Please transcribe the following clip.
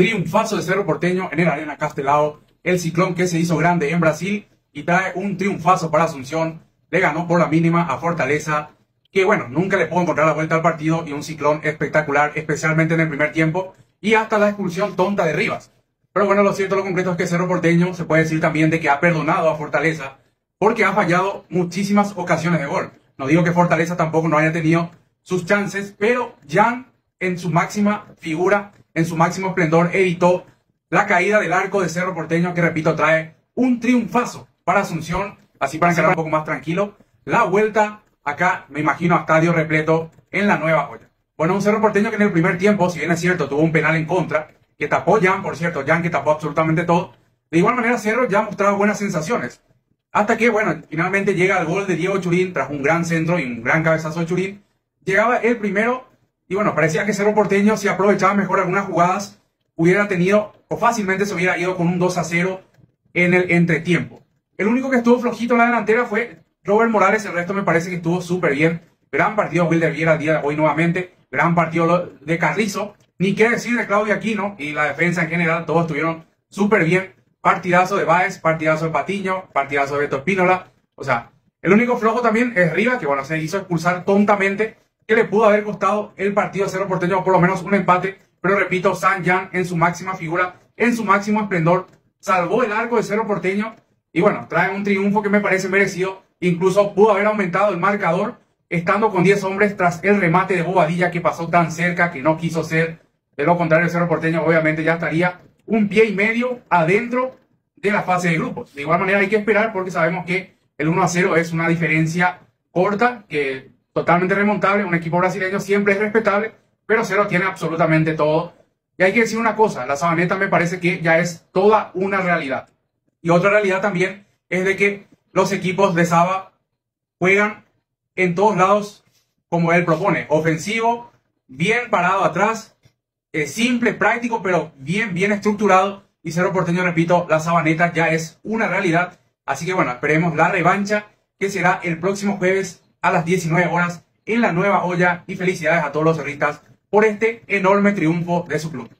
Triunfazo de Cerro Porteño en el Arena Castelao. El ciclón que se hizo grande en Brasil y trae un triunfazo para Asunción. Le ganó por la mínima a Fortaleza, que bueno, nunca le puedo encontrar la vuelta al partido y un ciclón espectacular, especialmente en el primer tiempo y hasta la expulsión tonta de Rivas. Pero bueno, lo cierto, lo concreto es que Cerro Porteño se puede decir también de que ha perdonado a Fortaleza porque ha fallado muchísimas ocasiones de gol. No digo que Fortaleza tampoco no haya tenido sus chances, pero Jan en su máxima figura en su máximo esplendor, evitó la caída del arco de Cerro Porteño, que repito, trae un triunfazo para Asunción, así para quedar un poco más tranquilo. La vuelta acá, me imagino, a estadio repleto en la nueva olla. Bueno, un Cerro Porteño que en el primer tiempo, si bien es cierto, tuvo un penal en contra, que tapó Jan, por cierto, Jan que tapó absolutamente todo. De igual manera, Cerro ya mostraba buenas sensaciones. Hasta que, bueno, finalmente llega el gol de Diego Churín tras un gran centro y un gran cabezazo de Churín. Llegaba el primero y bueno, parecía que Cerro Porteño, si aprovechaba mejor algunas jugadas, hubiera tenido o fácilmente se hubiera ido con un 2 a 0 en el entretiempo. El único que estuvo flojito en la delantera fue Robert Morales, el resto me parece que estuvo súper bien. Gran partido Wilder Viera día de hoy nuevamente, gran partido de Carrizo, ni qué decir de Claudio Aquino y la defensa en general, todos estuvieron súper bien. Partidazo de Baez, partidazo de Patiño, partidazo de Beto Espínola. O sea, el único flojo también es Riva, que bueno, se hizo expulsar tontamente que le pudo haber costado el partido a Cerro Porteño, por lo menos un empate. Pero repito, San Jan en su máxima figura, en su máximo esplendor, salvó el arco de Cerro Porteño y bueno, trae un triunfo que me parece merecido. Incluso pudo haber aumentado el marcador estando con 10 hombres tras el remate de Bobadilla que pasó tan cerca que no quiso ser. De lo contrario, Cerro Porteño obviamente ya estaría un pie y medio adentro de la fase de grupos. De igual manera hay que esperar porque sabemos que el 1 a 0 es una diferencia corta que totalmente remontable, un equipo brasileño siempre es respetable, pero Cero tiene absolutamente todo. Y hay que decir una cosa, la Sabaneta me parece que ya es toda una realidad. Y otra realidad también es de que los equipos de Saba juegan en todos lados como él propone, ofensivo, bien parado atrás, es simple, práctico, pero bien, bien estructurado. Y Cero Porteño, repito, la Sabaneta ya es una realidad. Así que bueno, esperemos la revancha que será el próximo jueves a las 19 horas en la nueva olla y felicidades a todos los cerristas por este enorme triunfo de su club.